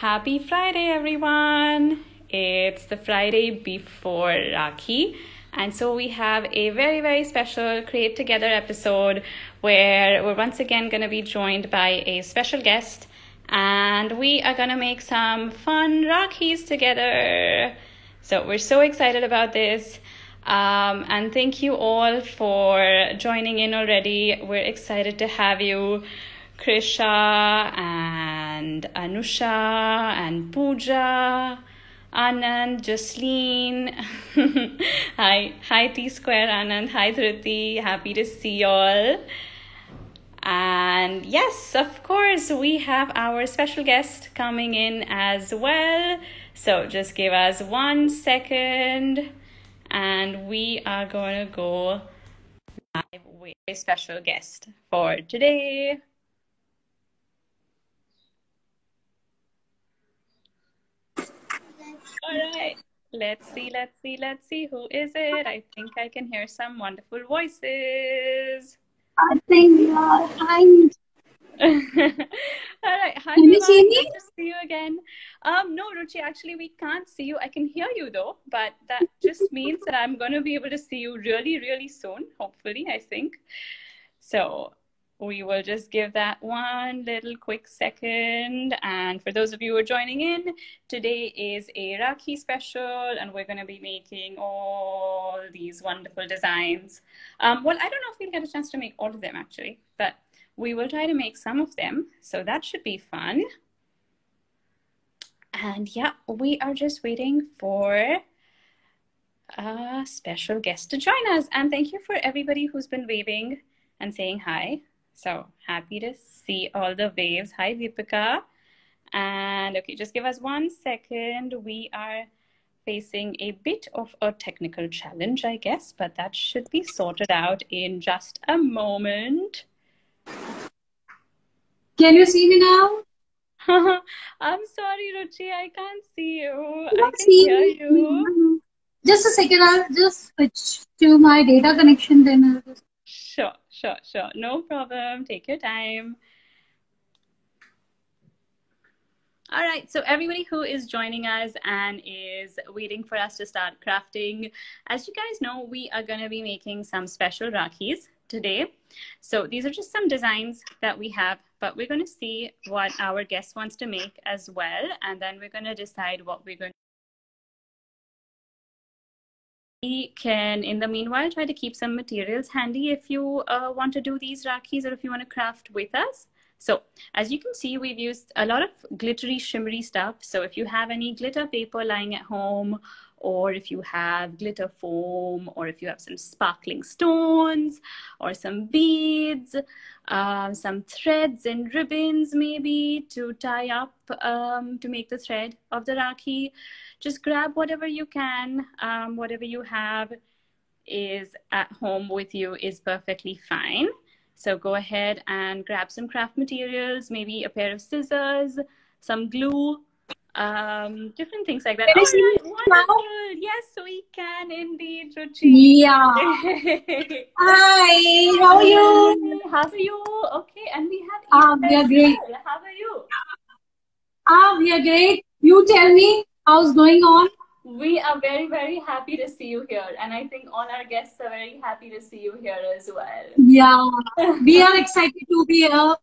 Happy Friday, everyone! It's the Friday before Rakhi, and so we have a very, very special Create Together episode where we're once again going to be joined by a special guest, and we are going to make some fun Rakhis together. So we're so excited about this. Um, and thank you all for joining in already. We're excited to have you. Krisha and Anusha and Pooja, Anand, Jasleen. hi, hi T Square Anand. Hi Dhriti. Happy to see y'all. And yes, of course, we have our special guest coming in as well. So just give us one second and we are going to go live with a special guest for today. All right. Let's see, let's see, let's see. Who is it? I think I can hear some wonderful voices. I think you are. Hi. All right. Hi, Can you see me? Good to see you again. Um, no, Ruchi, actually, we can't see you. I can hear you though, but that just means that I'm going to be able to see you really, really soon, hopefully, I think. So we will just give that one little quick second. And for those of you who are joining in, today is a Rakhi special, and we're going to be making all these wonderful designs. Um, well, I don't know if we'll get a chance to make all of them actually, but we will try to make some of them. So that should be fun. And yeah, we are just waiting for a special guest to join us. And thank you for everybody who's been waving and saying hi. So happy to see all the waves. Hi, Vipika. And okay, just give us one second. We are facing a bit of a technical challenge, I guess, but that should be sorted out in just a moment. Can you see me now? I'm sorry, Ruchi, I can't see you. I can see hear me. you. Just a second. I'll just switch to my data connection. Then I'll just. Sure, sure, sure. No problem. Take your time. All right, so everybody who is joining us and is waiting for us to start crafting, as you guys know, we are going to be making some special Rakhis today. So these are just some designs that we have, but we're going to see what our guest wants to make as well, and then we're going to decide what we're going we can, in the meanwhile, try to keep some materials handy if you uh, want to do these Rakhis or if you want to craft with us. So as you can see, we've used a lot of glittery, shimmery stuff. So if you have any glitter paper lying at home, or if you have glitter foam, or if you have some sparkling stones, or some beads, um, some threads and ribbons maybe to tie up um, to make the thread of the Rakhi, just grab whatever you can, um, whatever you have is at home with you is perfectly fine. So go ahead and grab some craft materials, maybe a pair of scissors, some glue, um, different things like that. Can I All see right, wonderful. Yes, we can indeed, Ruchi. Yeah. Hi. How are you? How are you? Okay, and we have Um, Eva we are great. well. How are you? Ah, we are great. You tell me how's going on. We are very, very happy to see you here, and I think all our guests are very happy to see you here as well. Yeah, we are excited to be a,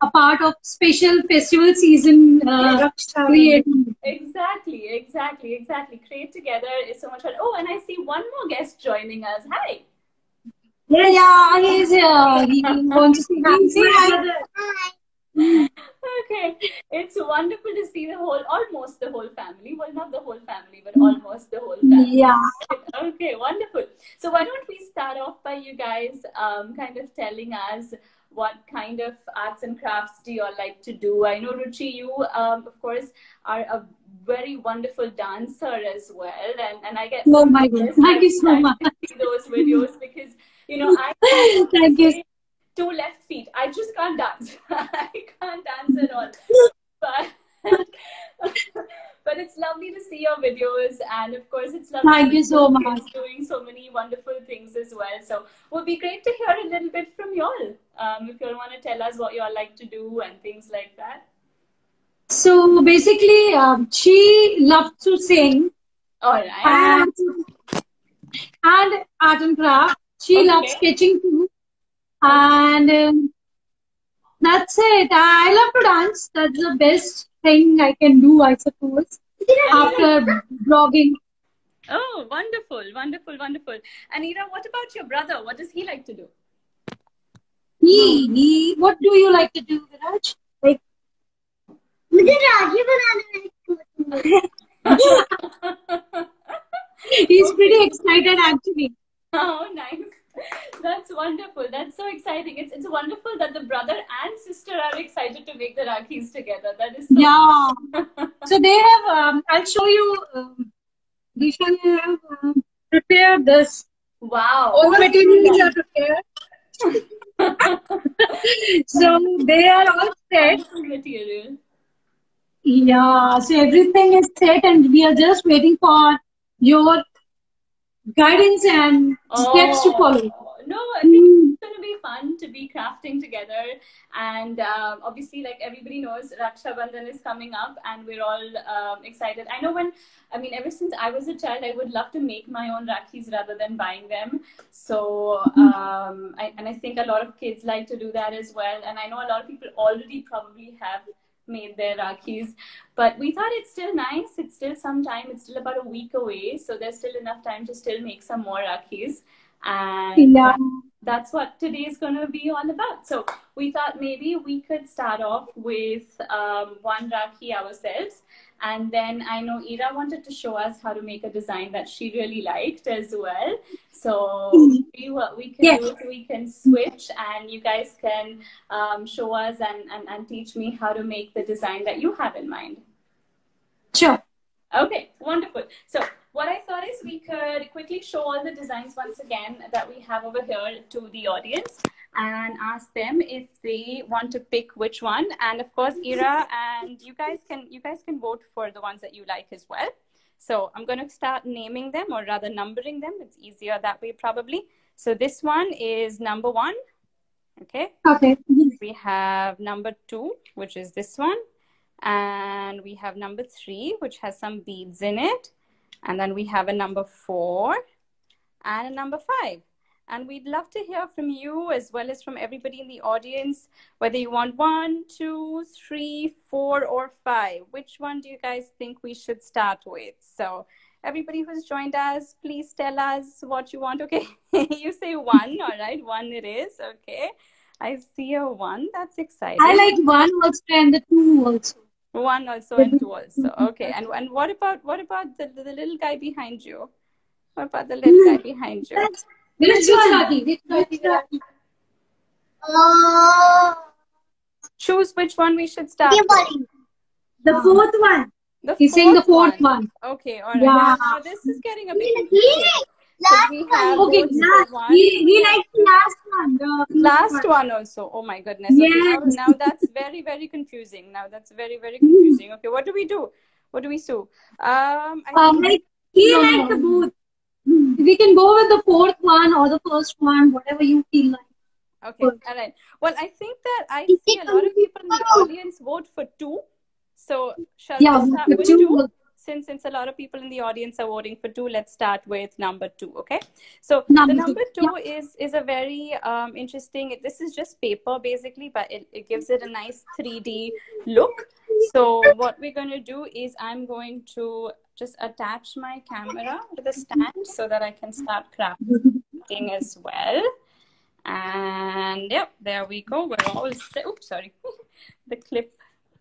a part of special festival season uh, creating. Exactly, exactly, exactly. Create together is so much fun. Oh, and I see one more guest joining us. Hi. Yeah, yeah, he's here. He wants to see me. Say hi. Okay, it's wonderful to see the whole, almost the whole family. Well, not the whole family, but almost the whole family. Yeah. Okay, wonderful. So why don't we start off by you guys um, kind of telling us what kind of arts and crafts do you all like to do? I know Ruchi, you um, of course are a very wonderful dancer as well, and and I get Oh so my God. Thank you so much. See those videos because you know I Thank you. two left feet. I just can't dance. I can't dance at all. But but it's lovely to see your videos, and of course, it's lovely. Thank to you see so much. Doing so many wonderful things as well. So, it would be great to hear a little bit from y'all. Um, if y'all want to tell us what y'all like to do and things like that. So basically, um, she loves to sing All right. and, and art and craft. She Okay. loves sketching too. And um, that's it. I love to dance. That's the best thing I can do, I suppose, after blogging. Oh, wonderful, wonderful, wonderful. And Ira, what about your brother? What does he like to do? He, he, what do you like to do, Viraj? Like, he's pretty excited actually. Oh, nice. That's wonderful. That's so exciting. It's it's wonderful that the brother and sister are excited to make the Rakhis together. That is so Yeah. So they have, um, I'll show you, um, have um, prepared this. wow. All the materials are prepared. So they are all set. Material. Yeah, so everything is set and we are just waiting for your guidance and steps to follow. Oh, No, I think it's going to be fun to be crafting together. And um, obviously, like everybody knows, Raksha Bandhan is coming up and we're all um, excited. I know when, I mean, ever since I was a child, I would love to make my own Rakhis rather than buying them. So, um, I, and I think a lot of kids like to do that as well. And I know a lot of people already probably have made their Rakhis. But we thought it's still nice. It's still some time. It's still about a week away. So there's still enough time to still make some more Rakhis. And Yeah. that's what today is going to be all about. So we thought maybe we could start off with um, one Rakhi ourselves. And then I know Ira wanted to show us how to make a design that she really liked as well. So maybe what we can Yes. do is we can switch and you guys can um, show us and, and, and teach me how to make the design that you have in mind. Sure. Okay, wonderful. So what I thought is we could quickly show all the designs once again that we have over here to the audience and ask them if they want to pick which one. And of course, Ira and you guys can you guys can vote for the ones that you like as well. So I'm going to start naming them or rather numbering them. It's easier that way probably. So this one is number one. Okay. Okay. We have number two, which is this one. And we have number three, which has some beads in it. And then we have a number four and a number five. And we'd love to hear from you as well as from everybody in the audience, whether you want one, two, three, four, or five. Which one do you guys think we should start with? So, everybody who's joined us, please tell us what you want. Okay, you say one, all right, one it is. Okay, I see a one. That's exciting. I like one also and the two also. One also and two also. Okay. And and what about what about the, the, little guy behind you? What about the little guy behind you? Which one, Raki? Which one? Choose which one we should start. The fourth one. The He's saying the fourth one. Okay, all right. Yeah. Now this is getting a bit confusing. 'cause we have Okay, last. one. He, he likes the last one. The Last one also. Oh my goodness. Okay, now, now that's very, very confusing. Now that's very, very confusing. Okay, what do we do? What do we do? Um, I Um, think- like, he likes the both. We can go with the fourth one or the first one, whatever you feel like. Okay, all right. Well, I think that I see a lot of people in the audience vote for two. So shall Yeah, we start with two two? Since since a lot of people in the audience are voting for two, let's start with number two. Okay. So Number the two, number two is is a very um, interesting. This is just paper basically, but it, it gives it a nice 3D look. So what we're going to do is I'm going to just attach my camera to the stand so that I can start crafting as well. And yep, there we go. We're all set. Oops, sorry. the clip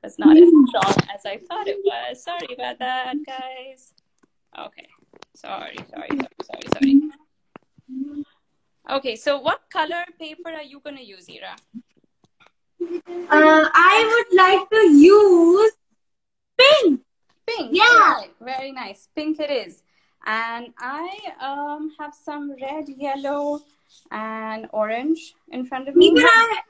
was not as strong as I thought it was. Sorry about that, guys. Okay. Sorry, sorry, sorry, sorry, sorry. Okay, so what color paper are you going to use, Ira? Uh, I would like to use pink. Pink. Yeah. Right. Very nice. Pink it is. And I um have some red, yellow, and orange in front of me. Even I,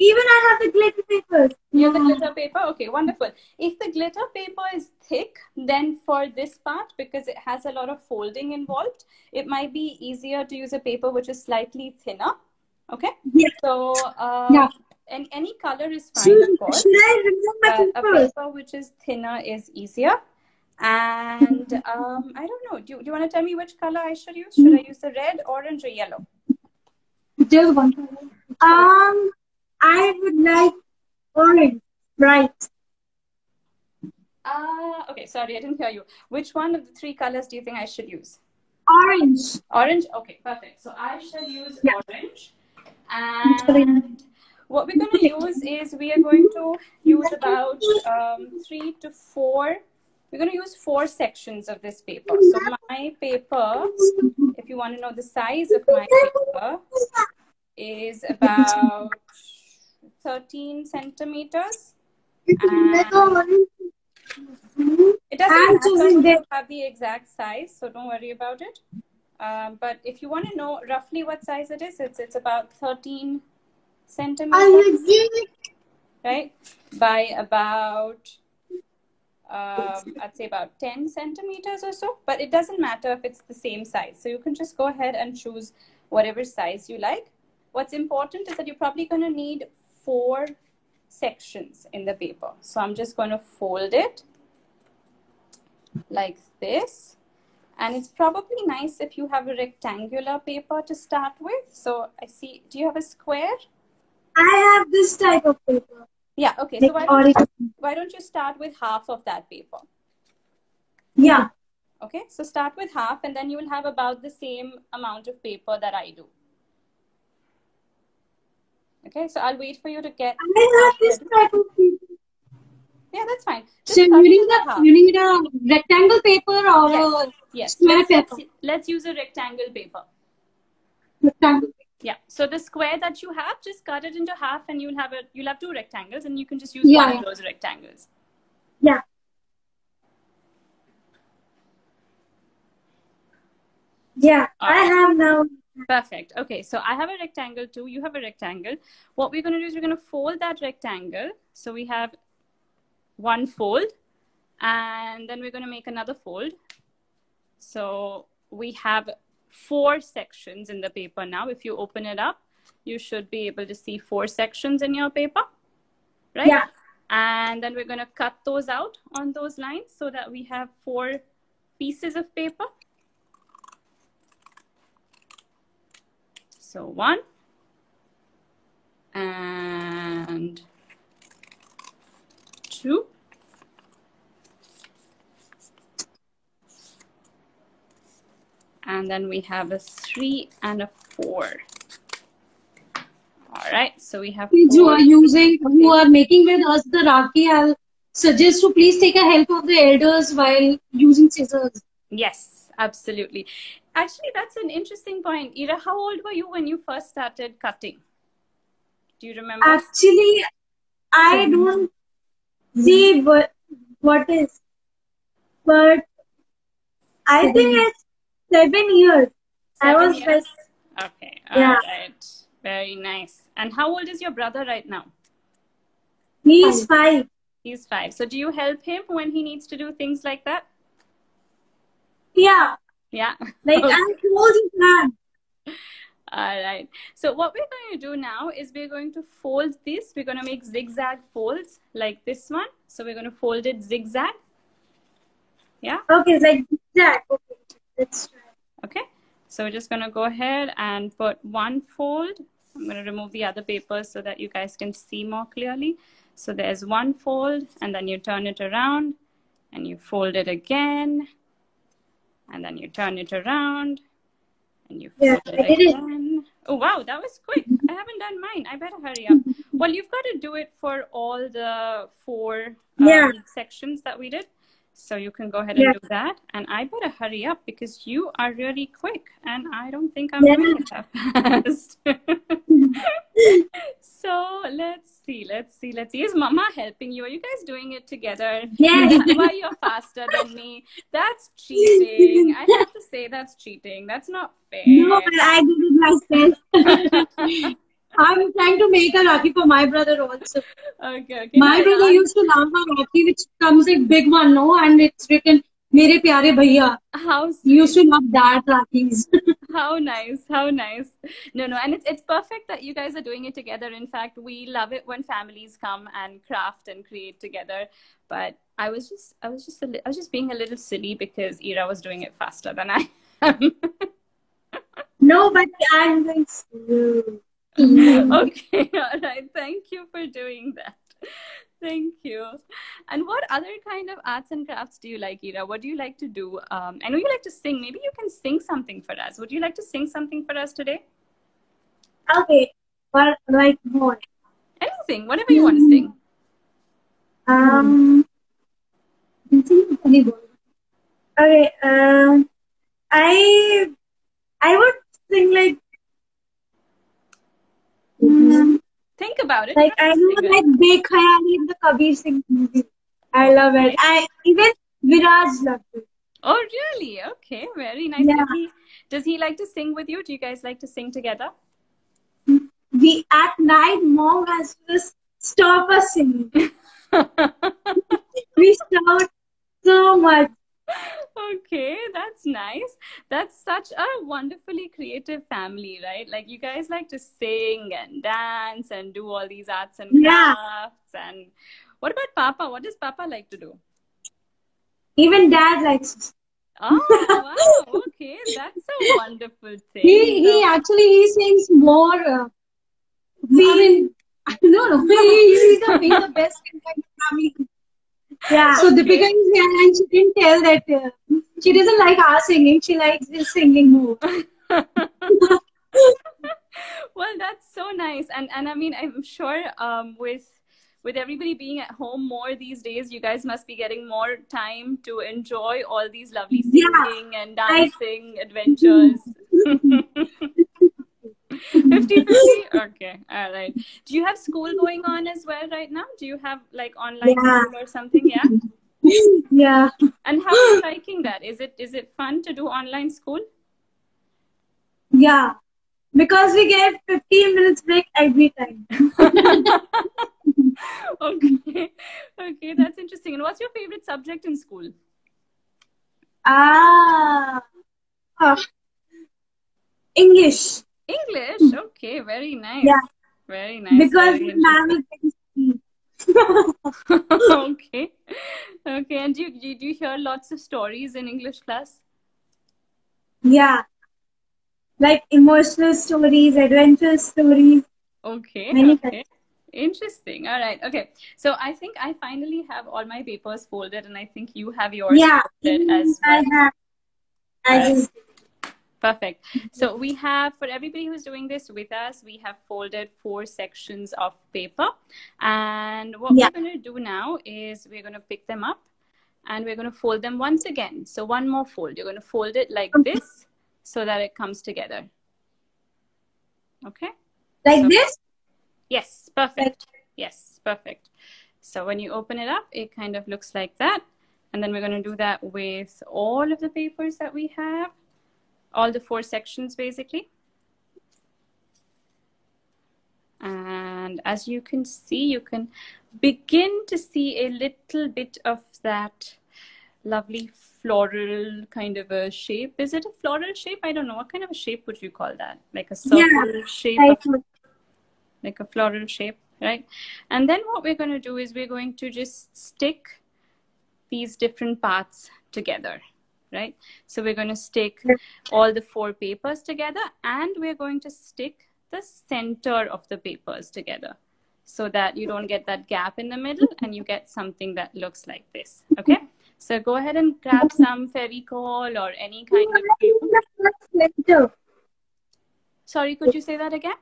even I have the glitter papers. You have the glitter paper? Okay, wonderful. If the glitter paper is thick, then for this part, because it has a lot of folding involved, it might be easier to use a paper which is slightly thinner. Okay? Yes. So, um, Yeah. And any color is fine, Should, of course. should I remove but a paper which is thinner is easier. And um, I don't know. Do you, do you want to tell me which color I should use? Should I use the red, orange, or yellow? Just one color. Um, I would like orange, bright. Uh, okay, sorry, I didn't hear you. Which one of the three colors do you think I should use? Orange. Orange? Okay, perfect. So I shall use Yeah. orange. And what we're going to use is we are going to use about um, three to four. We're going to use four sections of this paper. So my paper, if you want to know the size of my paper, is about 13 centimeters. It doesn't have the exact size, so don't worry about it. Um, but if you want to know roughly what size it is, it's it's about 13 centimeters, right? By about um, I'd say about 10 centimeters or so. But it doesn't matter if it's the same size. So you can just go ahead and choose whatever size you like. What's important is that you're probably going to need four sections in the paper. So I'm just going to fold it like this. And it's probably nice if you have a rectangular paper to start with. So I see, do you have a square? I have this type of paper. Yeah, okay. So why don't, orange. why don't you start with half of that paper? Yeah. Okay, so start with half and then you will have about the same amount of paper that I do. Okay, so I'll wait for you to get. I have this type of paper. Yeah, that's fine. Just So you need a you need a rectangle paper or Yes. a Yes, square let's, let's, paper. let's use a rectangle paper. rectangle. Yeah. So the square that you have, just cut it into half, and you'll have a you'll have two rectangles, and you can just use Yeah, one yeah. of those rectangles. Yeah. Yeah, I have now. Perfect. Okay. So I have a rectangle too. You have a rectangle. What we're going to do is we're going to fold that rectangle. So we have one fold, and then we're going to make another fold. So we have four sections in the paper now. If you open it up, you should be able to see four sections in your paper, right? Yeah. And then we're going to cut those out on those lines so that we have four pieces of paper. So one and two. And then we have a three and a four. All right, so we have Kids who are using who are making with us the Rakhi, I'll suggest to please take a help of the elders while using scissors. Yes, absolutely. Actually, that's an interesting point. Ira, how old were you when you first started cutting? Do you remember? Actually, I hmm. don't see what what is, but I think hmm. it's seven years. I Seven was years? Okay, all Yeah. right. Very nice. And how old is your brother right now? He's five. He's five. So do you help him when he needs to do things like that? Yeah, Yeah. like Okay. I'm holding hand. All right. So what we're going to do now is we're going to fold this. We're going to make zigzag folds like this one. So we're going to fold it zigzag. Yeah. Okay, it's like that. Okay, let's. Okay. So we're just going to go ahead and put one fold. I'm going to remove the other papers so that you guys can see more clearly. So there's one fold and then you turn it around and you fold it again. And then you turn it around and you Yeah, fold it I did it. again. Oh, wow, that was quick. I haven't done mine. I better hurry up. Well, you've got to do it for all the four um, Yeah. sections that we did. So you can go ahead and Yeah. do that. And I better hurry up because you are really quick and I don't think I'm Yeah. doing it that fast. so let's see, let's see, let's see. Is Mama helping you? Are you guys doing it together? Yeah. Why you're faster than me? That's cheating. I have to say that's cheating. That's not fair. No, but I did it myself. I'm trying to make a Rakhi for my brother also. Okay, okay. My brother used to love a Rakhi, which comes a big one, no? And it's written, Mere Pyare Bhaiya. How sweet. Used to love that Rakhis. how nice. How nice. No, no. And it's, it's perfect that you guys are doing it together. In fact, we love it when families come and craft and create together. But I was just, I was just, li- I was just being a little silly because Ira was doing it faster than I am. no, but I'm going to. okay, all right. Thank you for doing that. Thank you. And what other kind of arts and crafts do you like, Ira? What do you like to do? Um, I know you like to sing. Maybe you can sing something for us. Would you like to sing something for us today? Okay, but like more. Anything, whatever you want to sing. Um. Okay. Um. I I would sing like. Mm, Think about it. like I know like Bekhayali in the Kabir Singh movie. I love it. I even Viraj loved it. Oh, really? Okay, very nice. Yeah. Does he does he like to sing with you? Do you guys like to sing together? We at night, mom has to stop us singing. We shout so much. okay, that's nice. That's such a wonderfully creative family, right? Like you guys like to sing and dance and do all these arts and Yeah. crafts. And what about Papa? What does Papa like to do? Even dad likes. Oh, wow. Okay, that's a wonderful thing. He he actually he sings more. Uh, I mean, no, no, he, he's the he's the best in my family. Yeah. So. Deepika is here and she didn't tell that uh, she doesn't like our singing. She likes his singing more. well that's so nice and and i mean i'm sure um with with everybody being at home more these days you guys must be getting more time to enjoy all these lovely Yeah. singing and dancing adventures 50 50 okay all right do you have school going on as well right now do you have like online Yeah. school or something yeah Yeah. and how are you liking that is it is it fun to do online school Yeah. Because we get 15 minutes break every time. okay okay that's interesting and what's your favorite subject in school Ah. Ah. English. English hmm. okay very nice Yeah. very nice Because ma'am is okay okay and do you, do you- hear lots of stories in english class Yeah. Like emotional stories, adventure stories. okay Many okay interesting all right okay so i think i finally have all my papers folded and i think you have yours Yeah. folded as I well have. I just. Perfect. So we have, for everybody who's doing this with us, we have folded four sections of paper. And what Yeah. we're going to do now is we're going to pick them up and we're going to fold them once again. So one more fold. You're going to fold it like Okay. this so that it comes together. Okay? Like So- this? Yes, perfect. Yes, perfect. So when you open it up, it kind of looks like that. And then we're going to do that with all of the papers that we have, all the four sections basically. And as you can see, you can begin to see a little bit of that lovely floral kind of a shape. Is it a floral shape? I don't know. What kind of a shape would you call that? Like a circle shape Like, of like a floral shape, right? And then what we're going to do is we're going to just stick these different parts together, right? So we're going to stick all the four papers together and we're going to stick the center of the papers together so that you don't get that gap in the middle and you get something that looks like this, okay? So go ahead and grab some Fevicol or any kind of. Center. Sorry, could you say that again?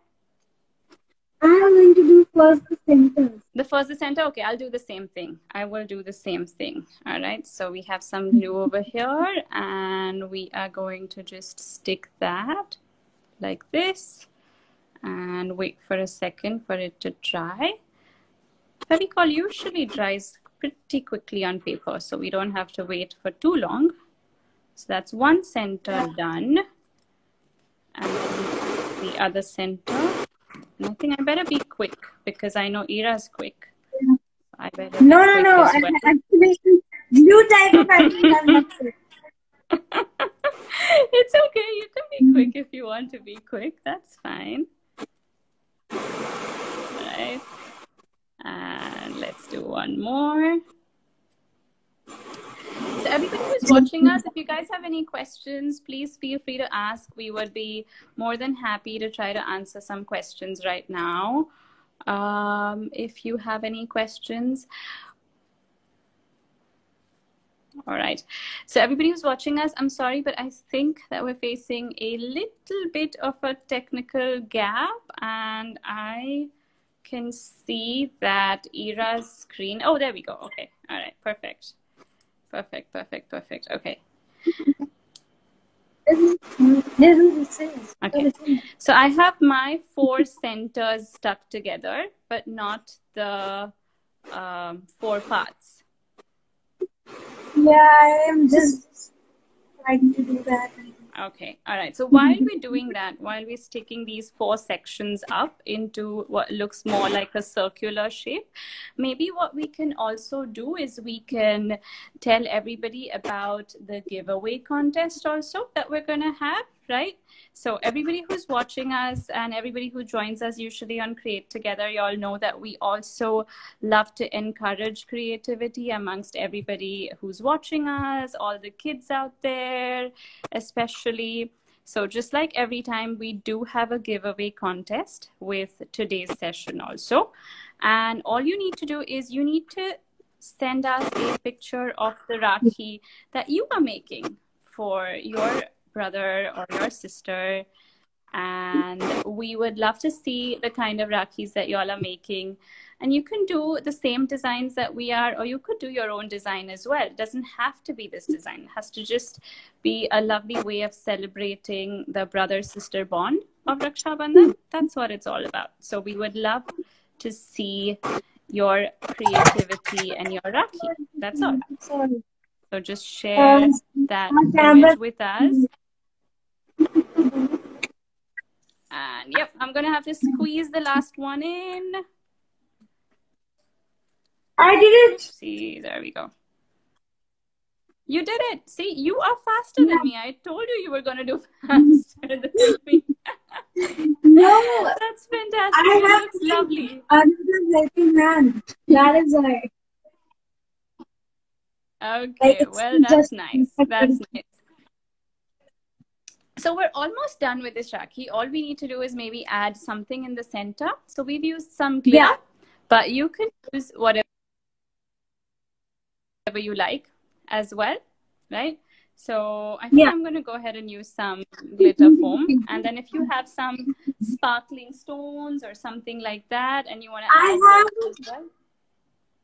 I'm going to do first the center. The first, the center. Okay, I'll do the same thing. I will do the same thing. All right. So we have some glue over here, and we are going to just stick that like this, and wait for a second for it to dry. Fevicol usually dries pretty quickly on paper, so we don't have to wait for too long. So that's one center done, and the other center. I think I better be quick because I know Ira's quick. I better be No, no, no. as I, well. actually, New type of acting. I'm not sure. it's okay. You can be quick if you want to be quick. That's fine. Right. And let's do one more. Everybody who's watching us, if you guys have any questions, please feel free to ask. We would be more than happy to try to answer some questions right now. Um, if you have any questions. All right. So everybody who's watching us, I'm sorry, but I think that we're facing a little bit of a technical gap and I can see that Ira's screen. Oh, there we go. Okay. All right. Perfect. Perfect. Perfect. Perfect. Okay. Okay. So I have my four centers stuck together, but not the um, four parts. Yeah, I am just trying to do that. Okay, all right. So while mm-hmm. we're doing that, while we're sticking these four sections up into what looks more like a circular shape, maybe what we can also do is we can tell everybody about the giveaway contest also that we're going to have, right? So everybody who's watching us and everybody who joins us usually on Create Together, you all know that we also love to encourage creativity amongst everybody who's watching us, all the kids out there, especially. So just like every time, we do have a giveaway contest with today's session also. And all you need to do is you need to send us a picture of the Rakhi that you are making for your brother or your sister. And we would love to see the kind of Rakhis that y'all are making. And you can do the same designs that we are, or you could do your own design as well. It doesn't have to be this design, it has to just be a lovely way of celebrating the brother sister bond of Raksha Bandhan. That's what it's all about. So we would love to see your creativity and your Rakhi. That's all. So just share Um, that image with us. And yep, I'm gonna have to squeeze the last one in. I did it. See, there we go. You did it. See, you are faster than me. I told you you were gonna do faster than me. No, That's fantastic. I It have looks to- lovely. another helping hand. That is why. Okay, it's well, that's nice. That's nice. So we're almost done with this Rakhi. All we need to do is maybe add something in the center. So we've used some glitter, Yeah. but you can use whatever you like as well, right? So I think Yeah. I'm going to go ahead and use some glitter foam. And then if you have some sparkling stones or something like that and you want to I add have- those as well.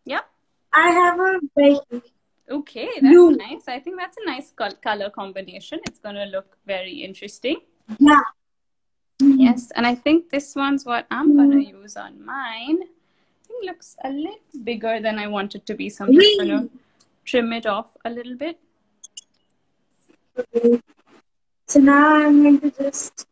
Yep. I have a break. Okay, that's Blue. nice. I think that's a nice color combination. It's going to look very interesting. Yeah. Yes, and I think this one's what I'm going to mm-hmm. use on mine. I think it looks a little bigger than I want it to be, so I'm just going to trim it off a little bit. Okay. So now I'm going to just.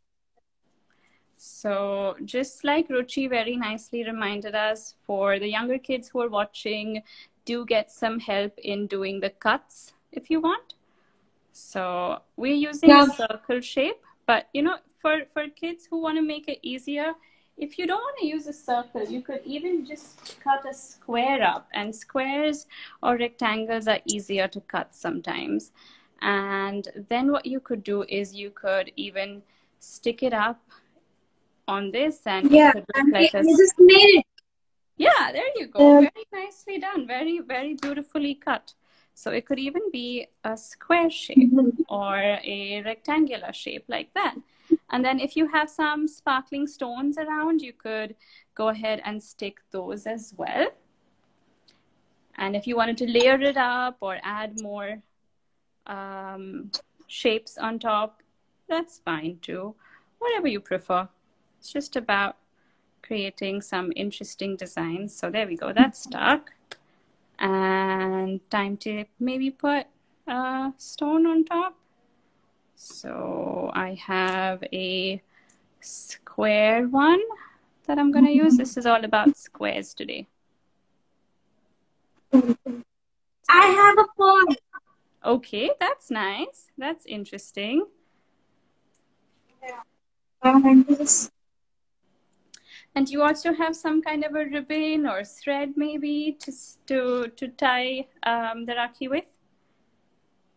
So, just like Ruchi very nicely reminded us, for the younger kids who are watching, do get some help in doing the cuts if you want. So, we're using Yeah. a circle shape, but you know, for, for kids who want to make it easier, if you don't want to use a circle, you could even just cut a square up, and squares or rectangles are easier to cut sometimes. And then what you could do is you could even stick it up on this and Yeah. it could I'm, like a I just made it. Yeah there you go. Yeah. very nicely done. Very very beautifully cut. So it could even be a square shape or a rectangular shape like that. And then if you have some sparkling stones around you could go ahead and stick those as well. And if you wanted to layer it up or add more um, shapes on top that's fine too. Whatever you prefer. It's just about creating some interesting designs. So there we go, that's stuck. And time to maybe put a stone on top. So I have a square one that I'm going to use. This is all about squares today. I have a Okay, that's nice. That's interesting. And um, this, And you also have some kind of a ribbon or thread maybe to to to tie um, the Rakhi with.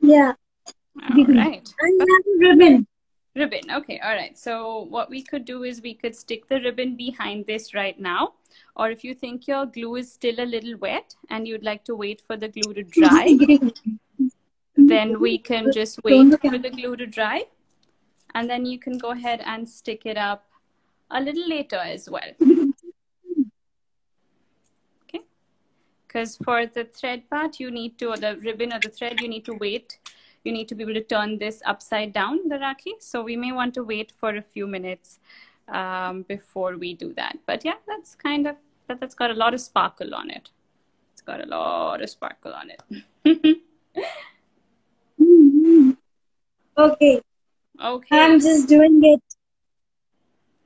yeah. All right. And have a ribbon. Ribbon. Okay. All right. So what we could do is we could stick the ribbon behind this right now. Or if you think your glue is still a little wet and you'd like to wait for the glue to dry, then we can just wait for the glue to dry. And then you can go ahead and stick it up a little later as well. Okay. Because for the thread part, you need to, or the ribbon or the thread, you need to wait. You need to be able to turn this upside down, the Rakhi. So we may want to wait for a few minutes um, before we do that. But yeah, that's kind of, that, that's got a lot of sparkle on it. It's got a lot of sparkle on it. Okay. okay. I'm just doing it.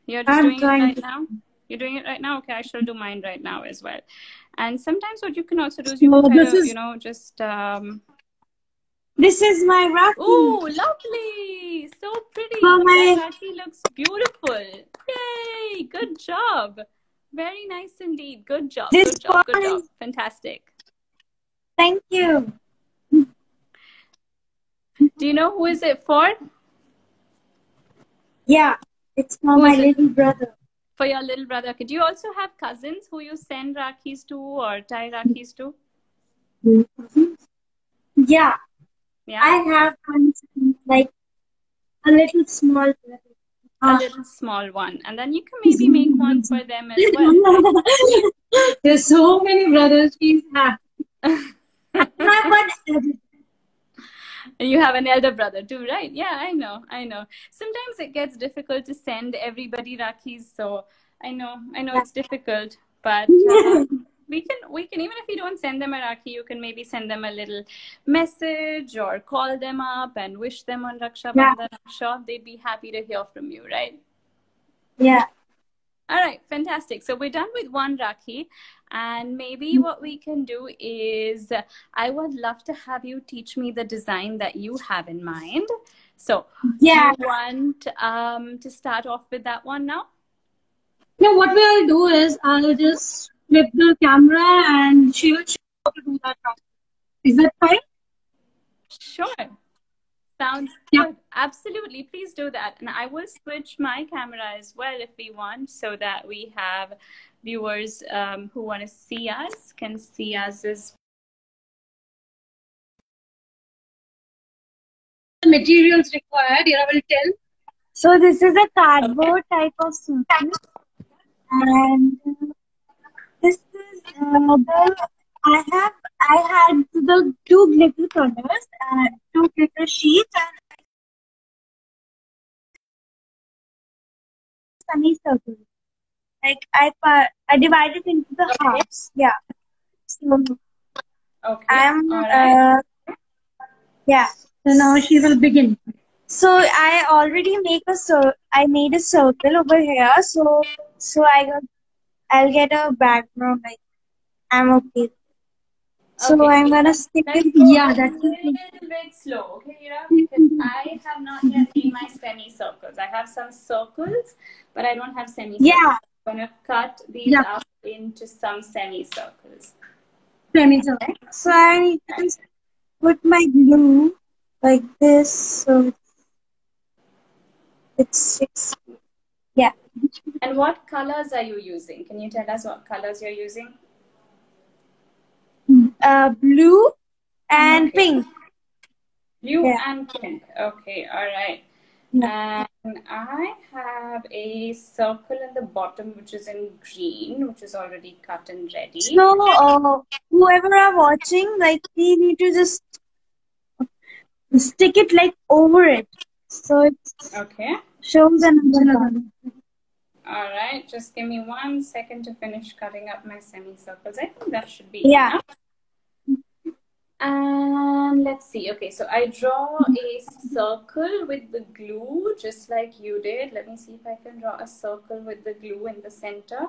You're just I'm doing it right to- now? You're doing it right now? Okay, I shall do mine right now as well. And sometimes what you can also do is you can kind of, is- you know, just um This is my Rakhi. Oh, lovely! So pretty. Oh, my- Rakhi looks beautiful. Yay! Good job. Very nice indeed. Good job. This Good job. Good job. is- Fantastic. Thank you. Do you know who is it for? Yeah. It's for my little brother. For your little brother. Okay. Do you also have cousins who you send Rakhis to or tie Rakhis to? Yeah. Yeah. I have one, like a little small brother. a Ah. little small one. And then you can maybe make one for them as well. There's so many brothers she's had. My one And you have an elder brother too, right? Yeah, I know, I know. Sometimes it gets difficult to send everybody Rakhis, so I know, I know it's difficult, but uh, we can, we can even if you don't send them a Rakhi, you can maybe send them a little message or call them up and wish them on Raksha Yeah. Bandhan. I'm sure they'd be happy to hear from you, right? Yeah. All right, fantastic. So we're done with one Rakhi, and maybe what we can do is I would love to have you teach me the design that you have in mind. So, Yeah. do you want um, to start off with that one now? Now, what we'll do is I'll just flip the camera and she will show how to do that. Is that fine? Sure. Sounds Yeah. good. Absolutely. Please do that. And I will switch my camera as well if we want so that we have viewers um, who want to see us can see us as The materials required, here I will tell. So this is a cardboard type of circle, and uh, this is uh, the I have I had the two glitter colors and two glitter sheets and semicircle. Like I I divided into the halves. Yeah. So okay. I'm All right. uh, yeah. So now she will begin. So I already make a cir- I made a circle over here. So so I got I'll get a background like I'm okay. So Okay. I'm gonna stick it. go Yeah, a that's little bit slow, okay, Ira? Because I have not yet made my semicircles. I have some circles, but I don't have semicircles. Yeah. I'm gonna cut these Yeah. up into some semicircles. Semicircle. So I need to just put my glue like this. So it's six. Yeah. And what colors are you using? Can you tell us what colors you're using? Uh, blue and Okay. pink. Blue Yeah. and pink. Okay, all right. And I have a circle in the bottom which is in green, which is already cut and ready. So uh, whoever are watching, like we need to just stick it like over it, so it Okay. shows another color. All right, just give me one second to finish cutting up my semicircles. I think that should be Yeah. enough. And let's see. Okay, so I draw a circle with the glue, just like you did. Let me see if I can draw a circle with the glue in the center.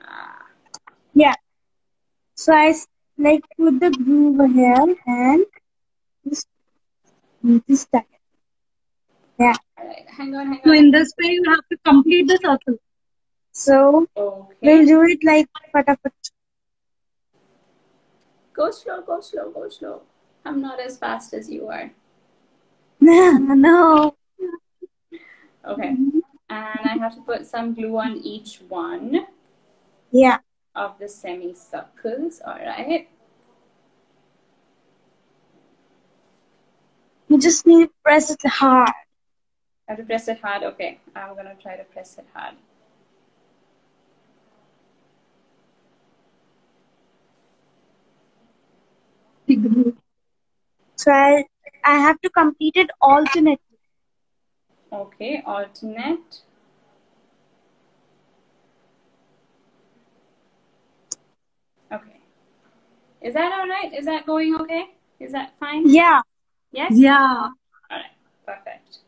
Ah, Yeah. So I like put the glue over here and just this time. Yeah. Right, hang on, hang So in this way, you have to complete the circle. So we'll do it like fatafat. Go slow, go slow, go slow. I'm not as fast as you are. no. Okay. And I have to put some glue on each one Yeah. of the semicircles. All right. You just need to press it hard. I have to press it hard. Okay. I'm going to try to press it hard. So I, I have to complete it alternately. Okay. Alternate. Okay. Is that all right? Is that going okay? Is that fine? Yeah. Yes? Yeah. All right. Perfect.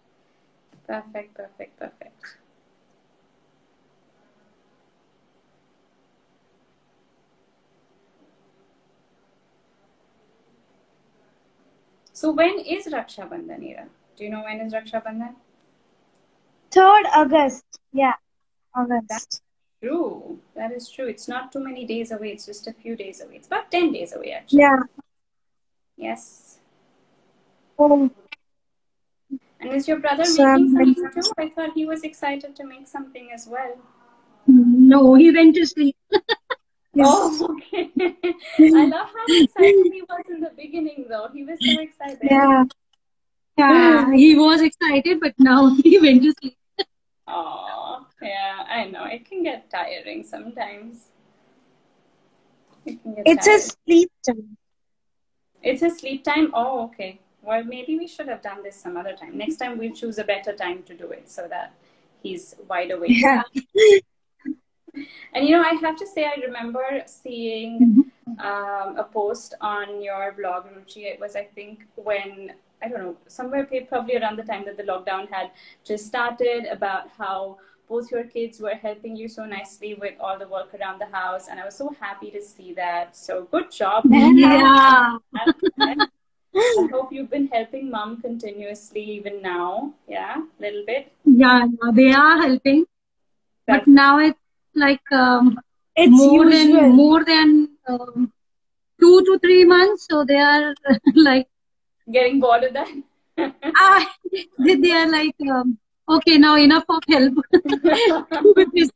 Perfect, perfect, perfect. So when is Raksha Bandhan, Ira? Do you know when is Raksha Bandhan? 3rd August. Yeah. August. That's True. That is true. It's not too many days away. It's just a few days away. It's about 10 days away, actually. Yeah. Yes. Oh, And is your brother So making something too? I thought he was excited to make something as well. No, he went to sleep. Oh, okay. I love how excited he was in the beginning, though. He was so excited. yeah. Yeah, he was excited, but now he went to sleep. Oh, yeah, I know. It can get tiring sometimes. It can get It's a sleep time. It's a sleep time. Oh, okay. Well, maybe we should have done this some other time. Next time we'll choose a better time to do it so that he's wide awake. Yeah. Um, And you know, I have to say, I remember seeing um, a post on your blog, Ruchi. It was, I think, when I don't know, somewhere probably around the time that the lockdown had just started, about how both your kids were helping you so nicely with all the work around the house, and I was so happy to see that. So good job. Yeah. I hope you've been helping mom continuously even now. Yeah, a little bit. Yeah, they are helping, but now it's like um, It's more usual. than more than um, two to three months. So they are like getting bored of that. ah, they, they are like um, okay now enough of help with this.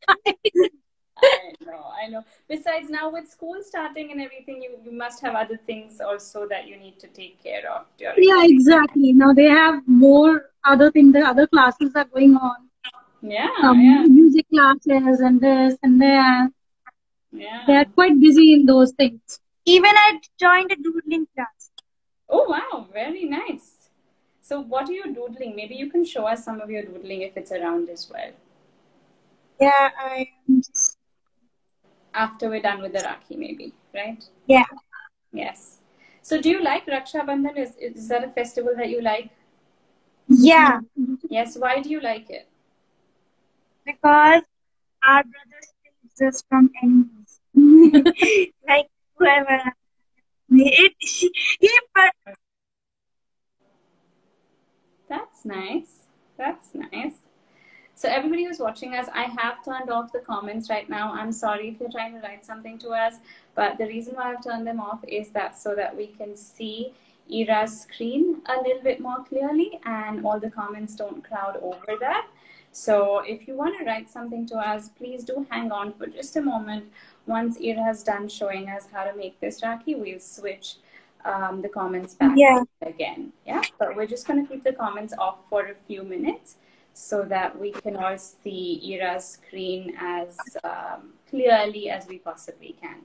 I know, I know. Besides, now with school starting and everything, you, you must have other things also that you need to take care of yeah, exactly. Now they have more other things. The other classes are going on. Yeah, Some yeah, music classes and this and that. yeah. They are quite busy in those things. Even I joined a doodling class. Oh, wow, very nice. So, what are you doodling? Maybe you can show us some of your doodling if it's around as well. Yeah, I am just After we're done with the Rakhi, maybe, right? yeah. Yes. So, do you like Raksha Bandhan? Is, is that a festival that you like? Yeah. Yes. Why do you like it? Because our brother saves us from enemies. like whoever it he, he That's nice. That's nice. So everybody who's watching us, I have turned off the comments right now. I'm sorry if you're trying to write something to us, but the reason why I've turned them off is that so that we can see Ira's screen a little bit more clearly and all the comments don't crowd over that. So if you want to write something to us, please do hang on for just a moment. Once Ira has done showing us how to make this Rakhi, we'll switch um, the comments back Yeah. again. Yeah, but we're just going to keep the comments off for a few minutes so that we can all see Ira's screen as um, clearly as we possibly can.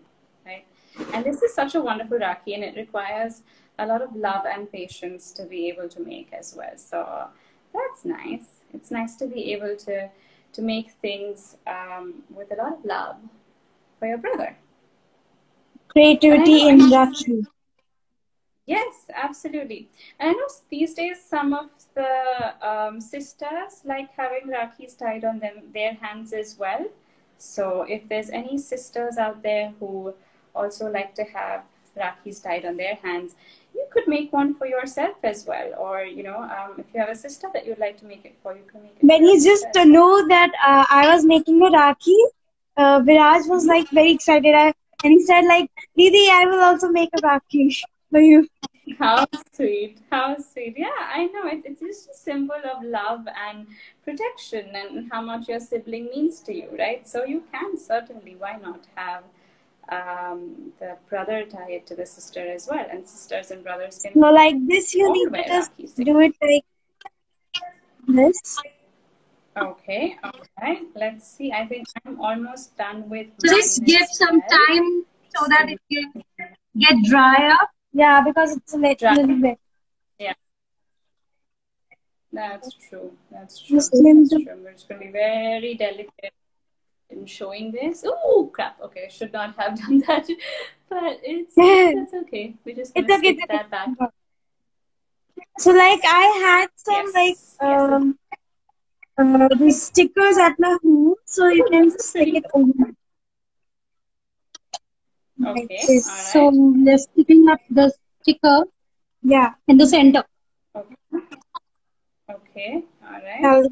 Right? And this is such a wonderful Rakhi, and it requires a lot of love and patience to be able to make as well. So that's nice. It's nice to be able to to make things um, with a lot of love for your brother. creativity in Rakhi. Yes, absolutely. And I know these days some of the um, sisters like having Rakhis tied on them their hands as well. So if there's any sisters out there who also like to have Rakhi's tied on their hands, you could make one for yourself as well. Or, you know, um, if you have a sister that you'd like to make it for, you can make it. When he just well. know that uh, I was making a Rakhi, uh, Viraj was like very excited. I, and he said like, Didi, I will also make a Rakhi for you. How sweet, how sweet. Yeah, I know. It, it's just a symbol of love and protection and how much your sibling means to you, right? So you can certainly, why not have um, the brother tie it to the sister as well? And sisters and brothers can So like this, you need to just do it like this. Okay, okay. Let's see. I think I'm almost done with just give some well. time so that it can get drier. Yeah, because it's a little, little bit. That's true. That's true. That's true. We're just going to be very delicate in showing this. Oh, crap. Okay, I should not have done that. But it's, it's okay. We're just It's okay. that back. So like I had some Yes, like yes. um uh, these stickers at my home, so you can just stick it over. Okay, all right. So we're sticking up the sticker Yeah. in the center. Okay. Okay, all right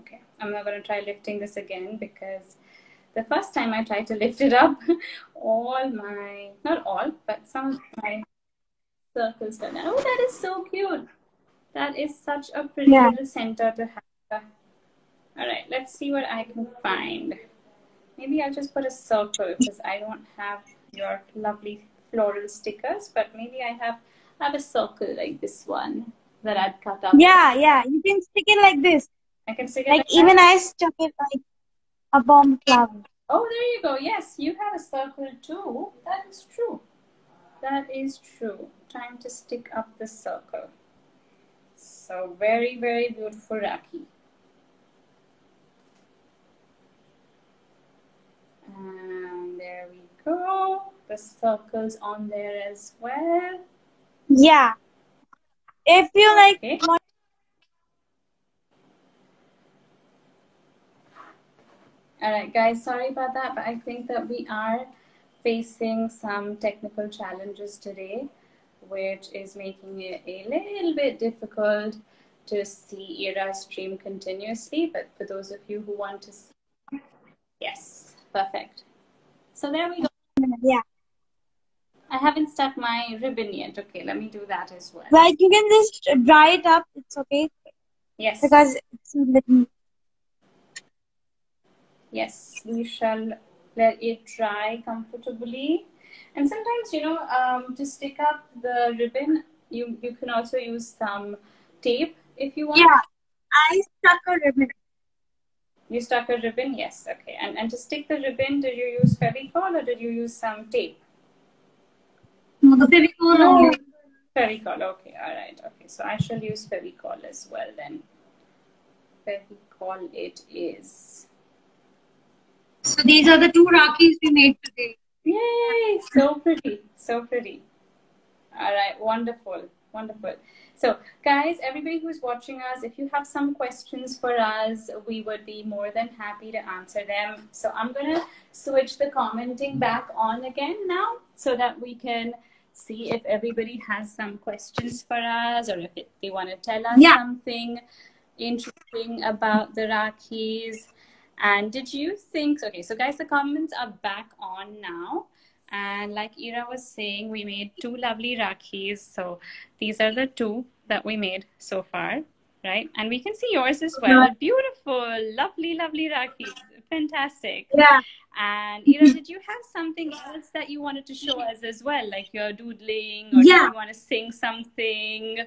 Okay, I'm not going to try lifting this again because the first time I tried to lift it up, all my, not all, but some of my circles went down. Oh, that is so cute. That is such a pretty Yeah. little center to have. All right, let's see what I can find. Maybe I'll just put a circle because I don't have your lovely floral stickers, but maybe I have, I have a circle like this one that I'd cut up. Yeah, yeah. You can stick it like this. I can stick it Like like even. I stuck it like a bomb flower. Oh, there you go. Yes, you have a circle too. That is true. That is true. Time to stick up the circle. So very, very beautiful Rakhi. And there we go. The circles on there as well. Yeah. If you like Okay. want All right, guys, sorry about that, but I think that we are facing some technical challenges today, which is making it a little bit difficult to see Ira stream continuously. But for those of you who want to, see, yes, perfect. So there we go. yeah. I haven't stuck my ribbon yet. Okay, let me do that as well. Like you can just dry it up, it's okay. Yes. Because it's a little Yes, we shall let it dry comfortably. And sometimes, you know, um, to stick up the ribbon, you, you can also use some tape if you want. Yeah. I stuck a ribbon. You stuck a ribbon? Yes, okay. And, and to stick the ribbon, did you use Fevicol or did you use some tape? No, the Fevicol No. Fevicol, okay, all right. Okay, so I shall use Fevicol as well then. Fevicol it is. So these are the two Rakhis we made today. Yay! So pretty, so pretty. All right, wonderful, wonderful. So, guys, everybody who's watching us, if you have some questions for us, we would be more than happy to answer them. So, I'm gonna switch the commenting back on again now so that we can see if everybody has some questions for us or if they want to tell us Yeah. something interesting about the Rakhis. And did you think, okay, so guys, the comments are back on now. And like Ira was saying, we made two lovely Rakhis. So these are the two that we made so far, right? And we can see yours as well. Beautiful, lovely, lovely Rakhis. Fantastic. Yeah. And Ira, did you have something else that you wanted to show us as well? Like you're doodling or Yeah. do you want to sing something?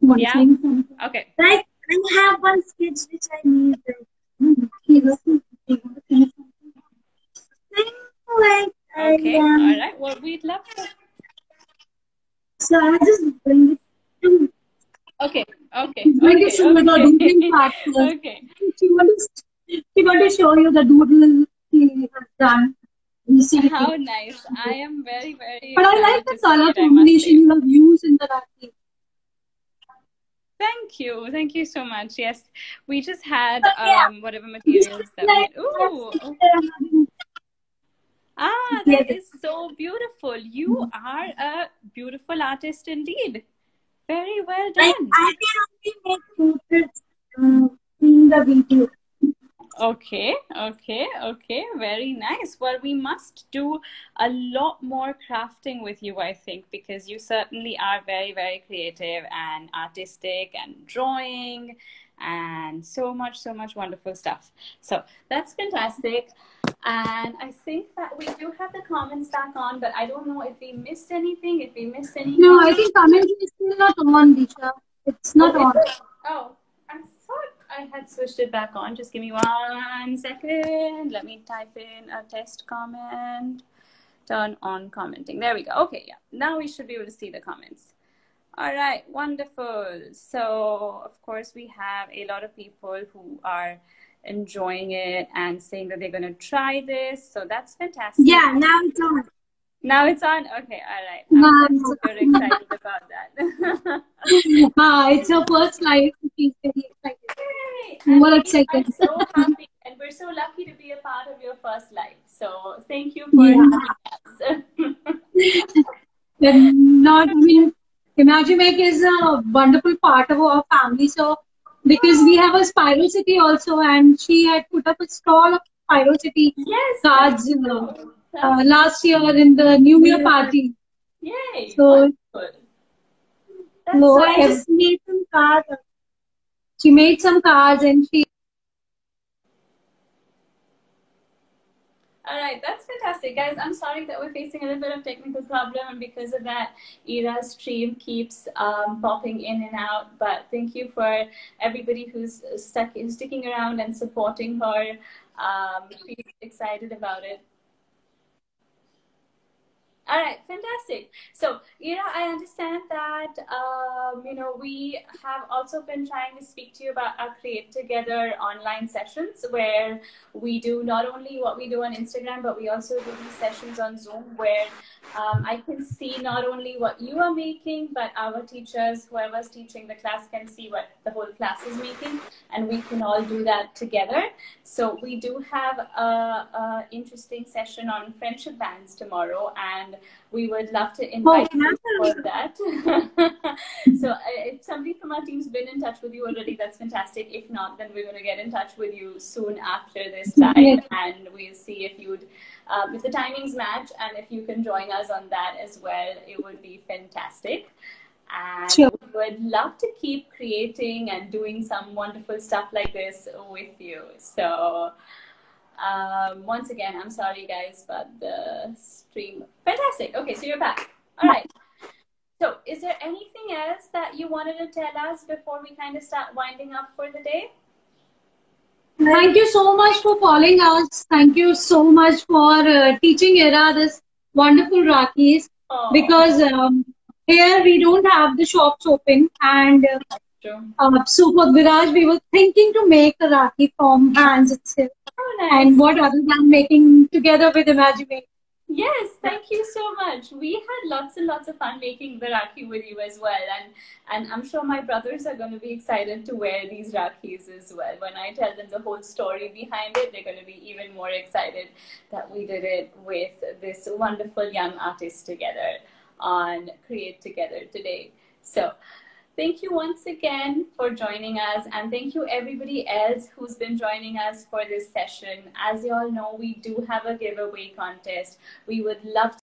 Yeah. thing. Okay. Like I have one sketch which I made. Okay. All right. Well, we'd love to. so I just bring it to Okay. Okay. To Okay. show you the doodling part Okay. She want to she to show you the doodle he has done. How nice. I am very, very But I like the color it, I must say. combination you have used in the Rakhi. Thank you. Thank you so much. Yes. We just had yeah, um whatever materials that we Ooh. Ah, Yeah, that is so beautiful. You are a beautiful artist indeed. Very well done. I can only make portraits uh, in the video. Okay, okay, okay. Very nice. Well, we must do a lot more crafting with you, I think, because you certainly are very, very creative and artistic and drawing and so much, so much wonderful stuff. So that's fantastic. And I think that we do have the comments back on, but I don't know if we missed anything, if we missed any No, I think commentary is still not on, Disha. It's not Oh, on. Oh, I had switched it back on. Just give me one second. Let me type in a test comment. Turn on commenting. There we go. Okay, yeah. Now we should be able to see the comments. All right, wonderful. So, of course, we have a lot of people who are enjoying it and saying that they're going to try this. So, that's fantastic. Yeah, now it's on. Now it's on. Okay, all right. I'm it's super excited about that. Ah, it's her first live. She's very excited. Yay! And More we excited. are so happy, and we're so lucky to be a part of your first life. So thank you for Yeah. having us. Not, I mean, Imagimake is a wonderful part of our family. So, because we have a Spiral City also, and she had put up a stall of Spiral City yes. cards uh, true. Uh, last year in the New Year party. Yay! So. That's no, So I just made some cards. she made some cards and she All right, that's fantastic, guys. I'm sorry that we're facing a little bit of technical problem, and because of that, Ira's stream keeps um, popping in and out. But thank you for everybody who's stuck, sticking around and supporting her. Um, she's excited about it. All right, fantastic. So, Ira, I understand that um, you know we have also been trying to speak to you about our Create Together online sessions, where we do not only what we do on Instagram, but we also do these sessions on Zoom, where um, I can see not only what you are making, but our teachers, whoever's teaching the class, can see what the whole class is making, and we can all do that together. So we do have a, a interesting session on friendship bands tomorrow, and we would love to invite Oh, you for that. so uh, if somebody from our team's been in touch with you already, that's fantastic. If not, then we're going to get in touch with you soon after this time, Yes. and we'll see if you'd, um, if the timings match, and if you can join us on that as well, it would be fantastic. And Sure. we would love to keep creating and doing some wonderful stuff like this with you. So, um, once again, I'm sorry, guys, but the stream. Fantastic. Okay, so you're back. All right. So, is there anything else that you wanted to tell us before we kind of start winding up for the day? Thank you so much for following us. Thank you so much for uh, teaching Ira this wonderful Rakhis Oh, because um, here we don't have the shops open and uh, uh, so for Viraj we were thinking to make a Rakhi from hands itself. And what other than making together with Imagimake. Yes, thank you so much. We had lots and lots of fun making the Rakhi with you as well, and and I'm sure my brothers are going to be excited to wear these Rakhis as well. When I tell them the whole story behind it, they're going to be even more excited that we did it with this wonderful young artist together on Create Together today. So. Thank you once again for joining us, and thank you everybody else who's been joining us for this session. As you all know, we do have a giveaway contest. We would love to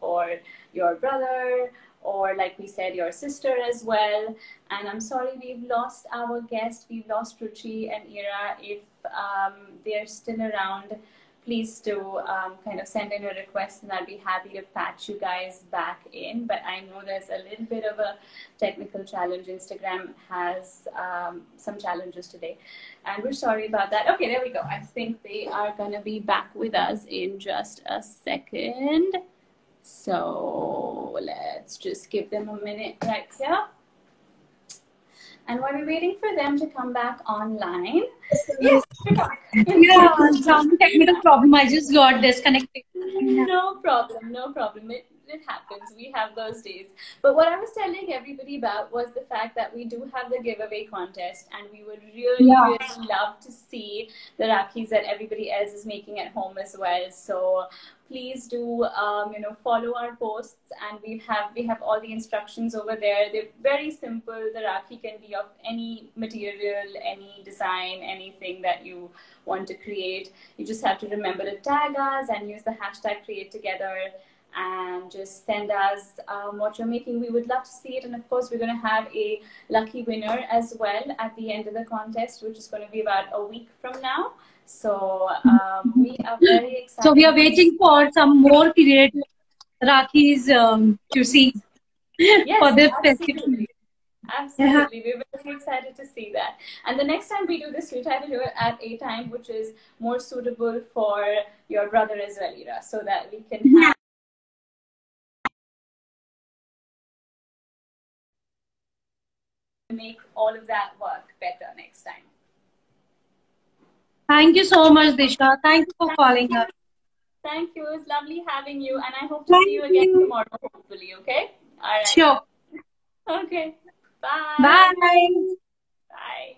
for your brother or like we said your sister as well and i'm sorry we've lost our guest we've lost ruchi and ira if um, they're still around please do um, kind of send in a request and I'll be happy to patch you guys back in. But I know there's a little bit of a technical challenge. Instagram has um, some challenges today, and we're sorry about that. Okay, there we go. I think they are going to be back with us in just a second. So let's just give them a minute right here. And while we're waiting for them to come back online, yes. Yeah, some technical problem. I just got disconnected. no problem, no problem. It, it happens. We have those days. But what I was telling everybody about was the fact that we do have the giveaway contest, and we would really, Yeah. really love to see the Rakhis that everybody else is making at home as well. So please do, um, you know, follow our posts, and we have we have all the instructions over there. They're very simple. The Rakhi can be of any material, any design, anything that you want to create. You just have to remember to tag us and use the hashtag create together and just send us um, what you're making. We would love to see it. And of course, we're going to have a lucky winner as well at the end of the contest, which is going to be about a week from now. So um, we are very excited. So we are waiting for some more creative Rakhis um, to see Yes, for this absolutely. festival. Absolutely. We're very excited to see that. And the next time we do this, we'll try to do it at a time which is more suitable for your brother as well, Ira, so that we can have make all of that work better next time. Thank you so much, Disha. Thank you for calling us. Thank you. It was lovely having you, and I hope to Thank see you again you. tomorrow, hopefully. Okay. All right. Sure. Okay. Bye. Bye. Bye.